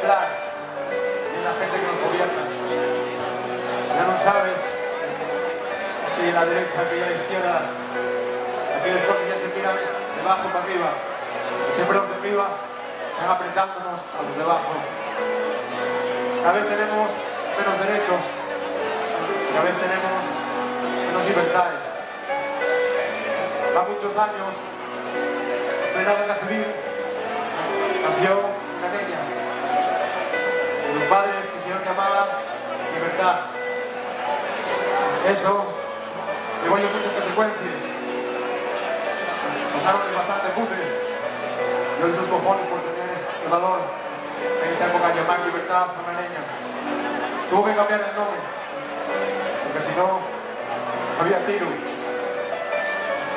plan ni en la gente que nos gobierna. Ya no sabes que hay a la derecha, que hay a la izquierda, aquellas cosas ya se miran de abajo para arriba. Siempre los de arriba están apretándonos a los de abajo. Cada vez tenemos menos derechos, cada vez tenemos menos libertades. Hace muchos años, en plena guerra civil, nació una niña los padres quisieron llamarla libertad. Eso llevó yo muchas consecuencias. Los árboles bastante putres. Yo esos cojones por tener el valor en esa época de llamar libertad a una niña. Tuvo que cambiar el nombre. Porque si no, había tiro.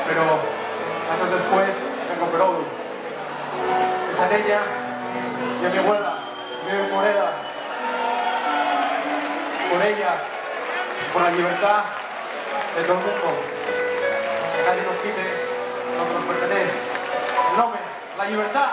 Pero años después me compró esa niña y a mi abuela, mi moreda, por ella, por la libertad de todo el mundo. Que nadie nos quite lo que nos pertenece. El nombre, la libertad.